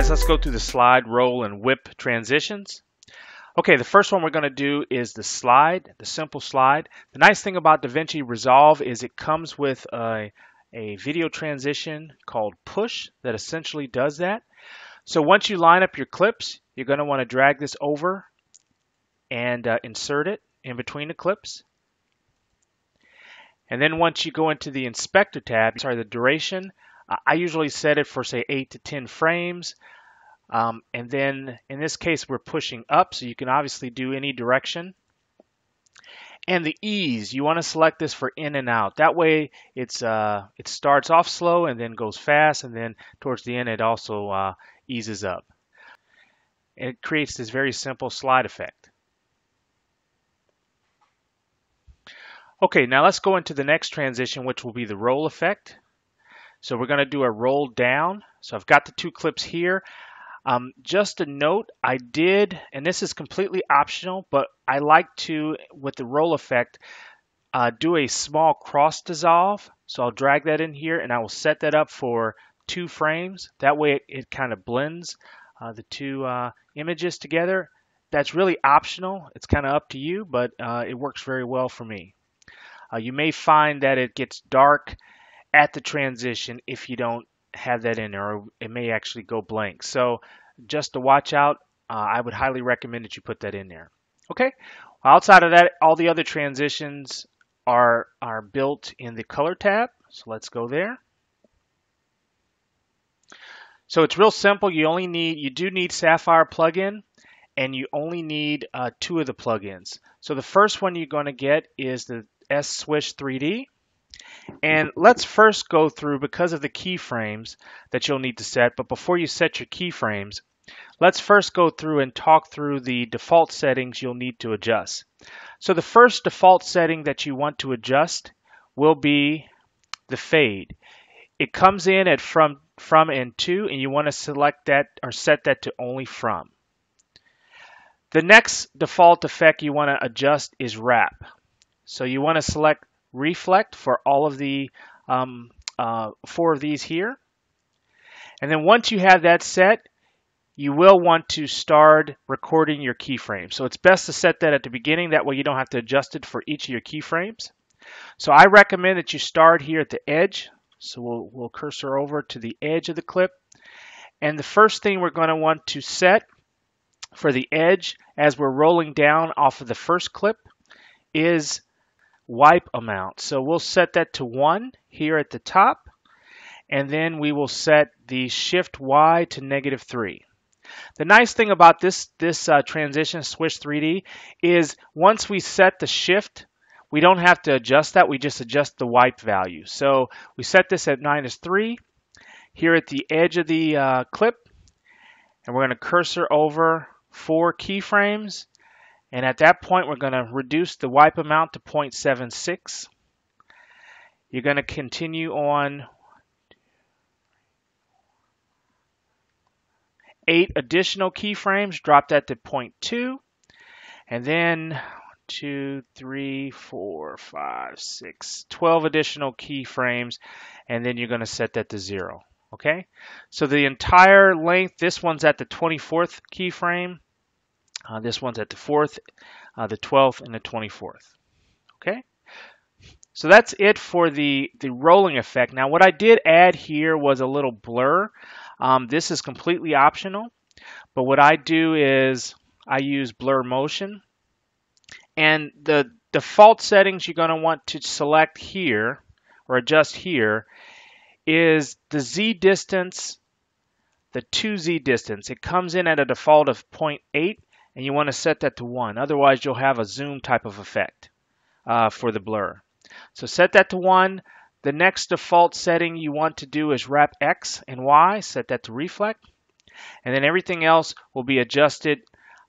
Guys, let's go through the slide, roll, and whip transitions. Okay, the first one we're going to do is the slide, the simple slide. The nice thing about DaVinci Resolve is it comes with a, a video transition called push that essentially does that. So once you line up your clips, you're going to want to drag this over and uh, insert it in between the clips. And then once you go into the inspector tab, sorry, the duration, I usually set it for say 8 to 10 frames. Um, and then in this case, we're pushing up, so you can obviously do any direction. And the ease, you want to select this for in and out. That way, it's uh, it starts off slow and then goes fast, and then towards the end, it also uh, eases up. it creates this very simple slide effect. Okay, now let's go into the next transition, which will be the roll effect. So we're going to do a roll down. So I've got the two clips here. Um, just a note, I did, and this is completely optional, but I like to, with the roll effect, uh, do a small cross dissolve. So I'll drag that in here and I will set that up for two frames. That way it, it kind of blends uh, the two uh, images together. That's really optional. It's kind of up to you, but uh, it works very well for me. Uh, you may find that it gets dark at the transition if you don't have that in there, or it may actually go blank. So just to watch out, uh, I would highly recommend that you put that in there. Okay. Outside of that, all the other transitions are are built in the color tab. So let's go there. So it's real simple. You only need you do need Sapphire plugin, and you only need uh, two of the plugins. So the first one you're going to get is the S Swish 3D. And let's first go through, because of the keyframes that you'll need to set, but before you set your keyframes, let's first go through and talk through the default settings you'll need to adjust. So the first default setting that you want to adjust will be the fade. It comes in at from, from and to, and you want to select that or set that to only from. The next default effect you want to adjust is wrap. So you want to select reflect for all of the um, uh, four of these here. And then once you have that set, you will want to start recording your keyframes. So it's best to set that at the beginning. That way you don't have to adjust it for each of your keyframes. So I recommend that you start here at the edge. So we'll, we'll cursor over to the edge of the clip. And the first thing we're going to want to set for the edge as we're rolling down off of the first clip is wipe amount. So we'll set that to 1 here at the top, and then we will set the shift Y to negative 3. The nice thing about this, this uh, transition Swish 3D is once we set the shift, we don't have to adjust that, we just adjust the wipe value. So we set this at minus 3 here at the edge of the uh, clip, and we're going to cursor over four keyframes and at that point, we're going to reduce the wipe amount to 0.76. You're going to continue on eight additional keyframes, drop that to 0.2, and then two, three, four, five, six, 12 additional keyframes, and then you're going to set that to zero. Okay, so the entire length, this one's at the 24th keyframe, uh, this one's at the 4th, uh, the 12th, and the 24th. Okay? So that's it for the, the rolling effect. Now what I did add here was a little blur. Um, this is completely optional. But what I do is I use blur motion. And the default settings you're going to want to select here or adjust here is the Z distance, the 2Z distance. It comes in at a default of 0.8 and you want to set that to 1. Otherwise, you'll have a zoom type of effect uh, for the blur. So set that to 1. The next default setting you want to do is wrap X and Y. Set that to reflect. And then everything else will be adjusted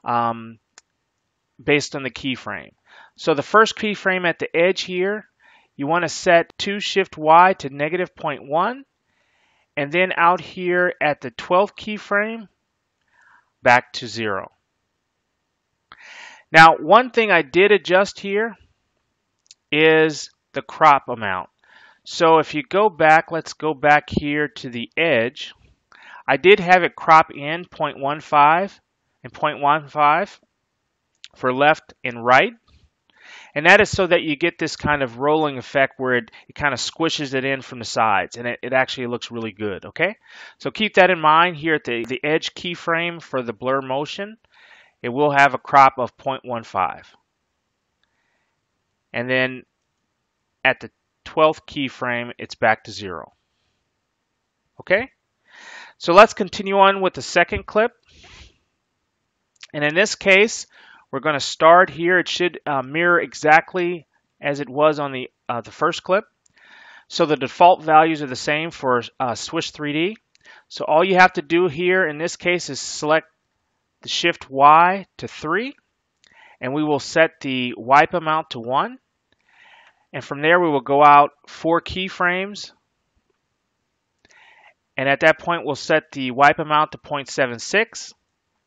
um, based on the keyframe. So the first keyframe at the edge here, you want to set 2 shift Y to negative 0.1. And then out here at the 12th keyframe, back to 0. Now, one thing I did adjust here is the crop amount. So if you go back, let's go back here to the edge. I did have it crop in 0.15 and 0.15 for left and right. And that is so that you get this kind of rolling effect where it, it kind of squishes it in from the sides and it, it actually looks really good, okay? So keep that in mind here at the, the edge keyframe for the blur motion. It will have a crop of 0.15. And then at the 12th keyframe, it's back to zero. Okay? So let's continue on with the second clip. And in this case, we're going to start here. It should uh, mirror exactly as it was on the, uh, the first clip. So the default values are the same for uh, Swish 3D. So all you have to do here in this case is select the Shift Y to 3 and we will set the wipe amount to 1 and from there we will go out four keyframes and at that point we'll set the wipe amount to 0.76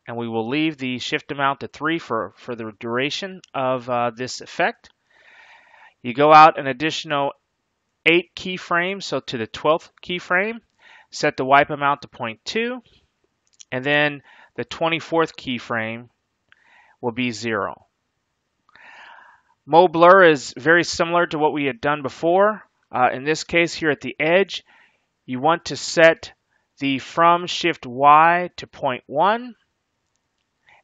and we will leave the shift amount to 3 for, for the duration of uh, this effect. You go out an additional 8 keyframes, so to the 12th keyframe, set the wipe amount to 0.2, and then the 24th keyframe will be 0. Mo blur is very similar to what we had done before. Uh, in this case here at the edge, you want to set the from shift Y to 0.1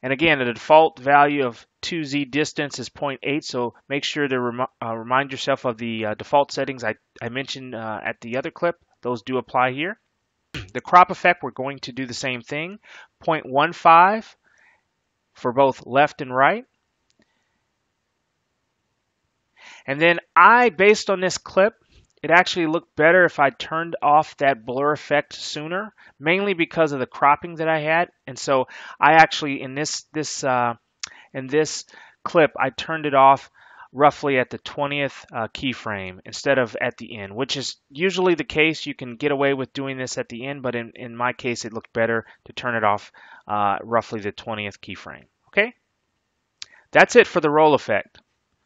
and again, the default value of 2z distance is 0.8, so make sure to rem uh, remind yourself of the uh, default settings I, I mentioned uh, at the other clip. Those do apply here. The crop effect, we're going to do the same thing. 0.15 for both left and right. And then I, based on this clip, it actually looked better if I turned off that blur effect sooner, mainly because of the cropping that I had. And so I actually in this this uh, in this clip I turned it off roughly at the 20th uh, keyframe instead of at the end, which is usually the case. You can get away with doing this at the end, but in, in my case, it looked better to turn it off uh, roughly the 20th keyframe. Okay, that's it for the roll effect.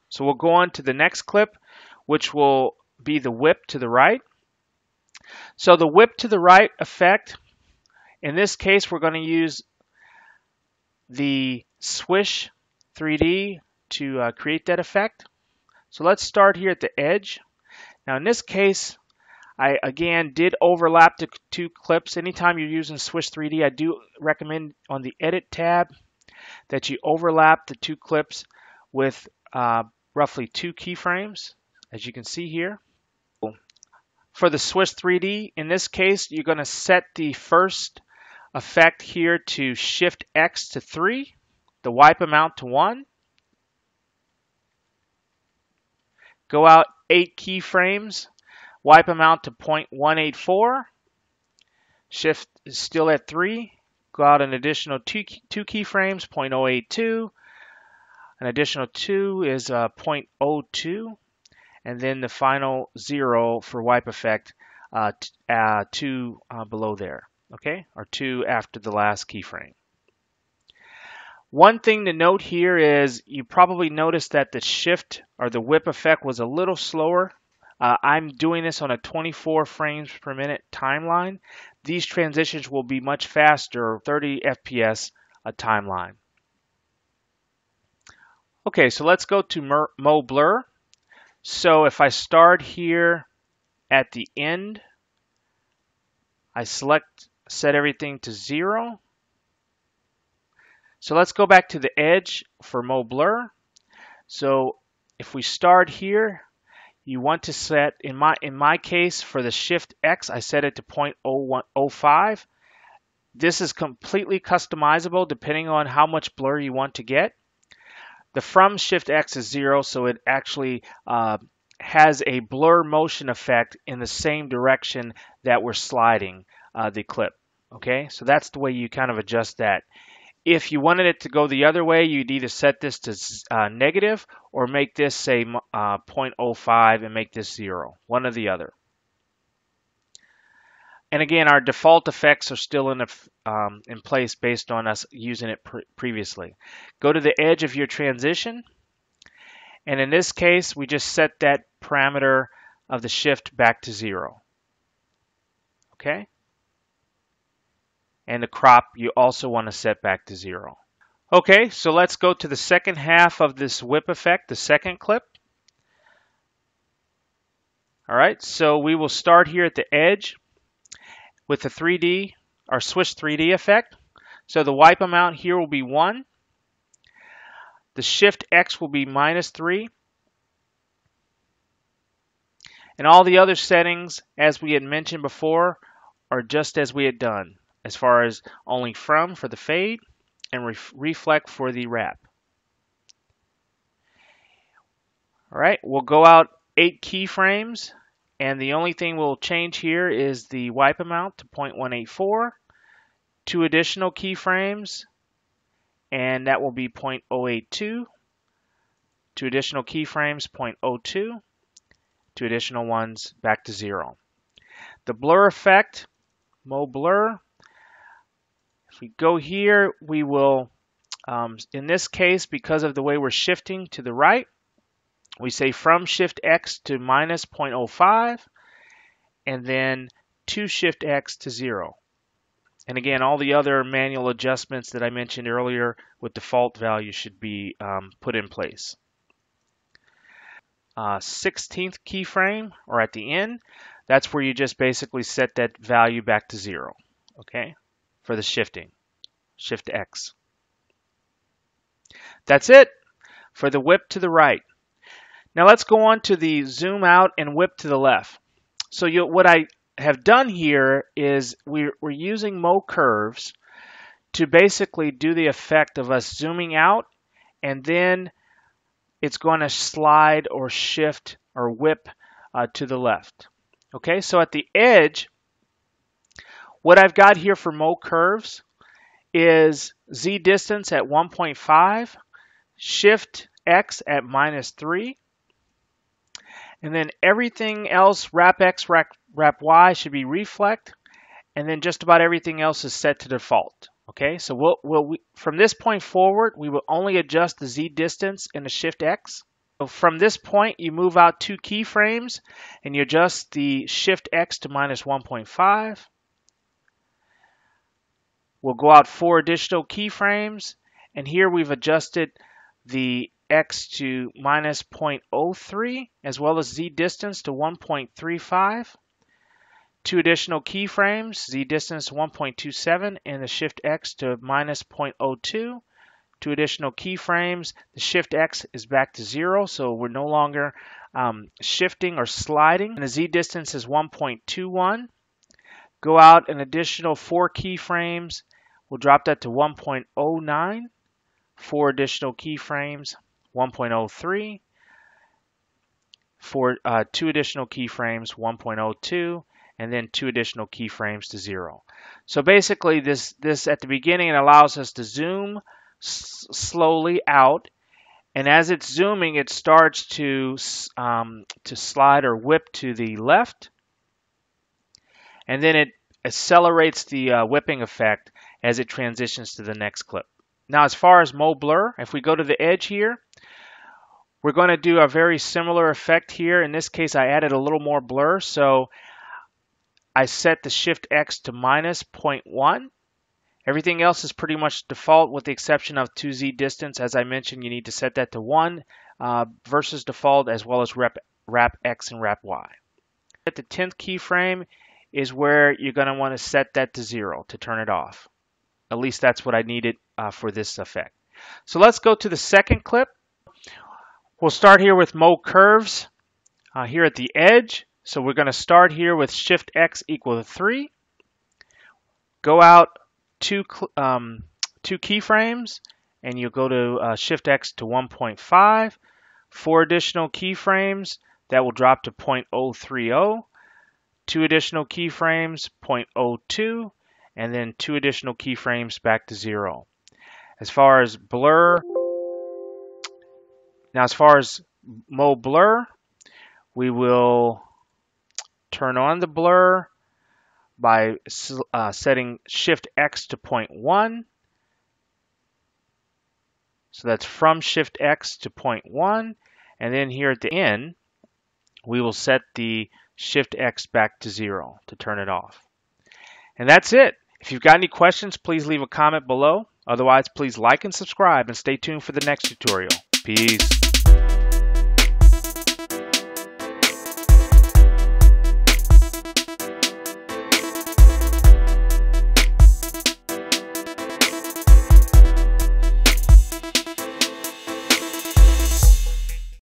So we'll go on to the next clip, which will be the whip to the right. So the whip to the right effect, in this case, we're going to use the swish 3D to uh, create that effect. So let's start here at the edge. Now in this case, I again did overlap the two clips. Anytime you're using Swish 3D, I do recommend on the Edit tab that you overlap the two clips with uh, roughly two keyframes, as you can see here. For the Swish 3D, in this case, you're going to set the first effect here to Shift X to 3, the wipe amount to 1. Go out 8 keyframes, wipe amount to 0.184. Shift is still at 3. Go out an additional 2, two keyframes, 0.082. An additional 2 is uh, 0.02 and then the final zero for wipe effect uh, uh, two uh, below there, okay, or two after the last keyframe. One thing to note here is you probably noticed that the shift or the whip effect was a little slower. Uh, I'm doing this on a 24 frames per minute timeline. These transitions will be much faster, 30 FPS a timeline. Okay, so let's go to Mo Blur. So if I start here at the end, I select set everything to zero. So let's go back to the edge for Mo Blur. So if we start here, you want to set, in my, in my case, for the Shift X, I set it to 0.05. This is completely customizable depending on how much blur you want to get. The from shift X is zero, so it actually uh, has a blur motion effect in the same direction that we're sliding uh, the clip. Okay, so that's the way you kind of adjust that. If you wanted it to go the other way, you'd either set this to uh, negative or make this say uh, 0.05 and make this zero, one or the other. And again, our default effects are still in, a, um, in place based on us using it pre previously. Go to the edge of your transition. And in this case, we just set that parameter of the shift back to zero. Okay? And the crop you also want to set back to zero. Okay, so let's go to the second half of this whip effect, the second clip. All right, so we will start here at the edge with the 3D, our Swish 3D effect. So the wipe amount here will be 1. The shift X will be minus 3. And all the other settings, as we had mentioned before, are just as we had done, as far as only from for the fade and ref reflect for the wrap. All right, we'll go out eight keyframes and the only thing we'll change here is the wipe amount to 0.184, two additional keyframes, and that will be 0.082, two additional keyframes, 0.02, two additional ones back to zero. The blur effect, Mo blur, if we go here, we will, um, in this case, because of the way we're shifting to the right, we say from shift X to minus 0.05 and then to shift X to zero. And again, all the other manual adjustments that I mentioned earlier with default values should be um, put in place. Uh, 16th keyframe or at the end, that's where you just basically set that value back to zero, okay, for the shifting, shift X. That's it for the whip to the right. Now let's go on to the zoom out and whip to the left. So you, what I have done here is we're, we're using Mo curves to basically do the effect of us zooming out and then it's going to slide or shift or whip uh, to the left. Okay, so at the edge, what I've got here for Mo curves is Z distance at 1.5, shift X at minus 3, and then everything else, wrap X, wrap, wrap Y should be reflect. And then just about everything else is set to default. Okay, so we'll, we'll we, from this point forward, we will only adjust the Z distance and the Shift X. So from this point, you move out two keyframes and you adjust the Shift X to minus 1.5. We'll go out four additional keyframes, and here we've adjusted the x to minus 0.03 as well as z distance to 1.35. Two additional keyframes, z distance 1.27 and the shift x to minus 0.02. Two additional keyframes, the shift x is back to zero, so we're no longer um, shifting or sliding. And the z distance is 1.21. Go out an additional four keyframes, we'll drop that to 1.09. Four additional keyframes, 1.03 for uh, two additional keyframes, 1.02, and then two additional keyframes to zero. So basically, this this at the beginning it allows us to zoom slowly out, and as it's zooming, it starts to um, to slide or whip to the left, and then it accelerates the uh, whipping effect as it transitions to the next clip. Now, as far as Mo Blur, if we go to the edge here, we're going to do a very similar effect here. In this case, I added a little more blur. So I set the Shift X to minus 0.1. Everything else is pretty much default with the exception of 2Z distance. As I mentioned, you need to set that to 1 uh, versus default as well as wrap, wrap X and wrap Y. At the 10th keyframe is where you're going to want to set that to 0 to turn it off. At least that's what I needed uh, for this effect. So let's go to the second clip. We'll start here with Mo curves uh, here at the edge. So we're going to start here with Shift X equal to 3. Go out two, um, two keyframes and you'll go to uh, Shift X to 1.5. Four additional keyframes, that will drop to 0.030. Two additional keyframes, 0.02, and then two additional keyframes back to zero. As far as blur, now as far as Mo blur, we will turn on the blur by uh, setting Shift X to 0.1. So that's from Shift X to 0.1. And then here at the end, we will set the Shift X back to zero to turn it off. And that's it. If you've got any questions, please leave a comment below. Otherwise, please like and subscribe and stay tuned for the next tutorial. Peace.